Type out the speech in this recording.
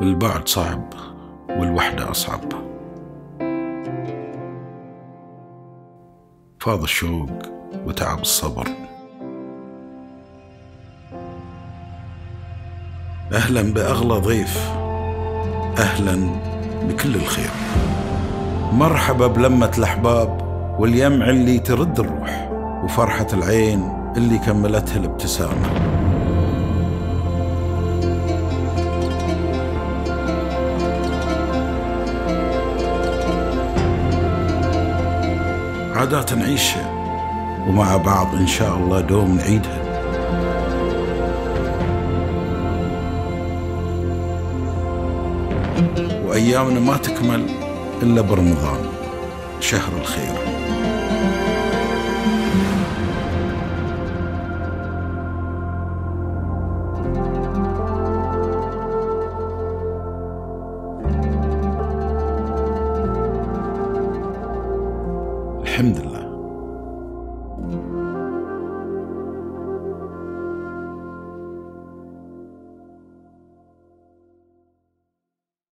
البعد صعب والوحدة أصعب. فاض الشوق وتعب الصبر. أهلا بأغلى ضيف أهلا بكل الخير. مرحبا بلمة الأحباب واليمع اللي ترد الروح وفرحة العين اللي كملتها الابتسامة. عادات نعيشها. ومع بعض إن شاء الله دوم نعيدها. وأيامنا ما تكمل إلا برمضان شهر الخير. الحمد لله.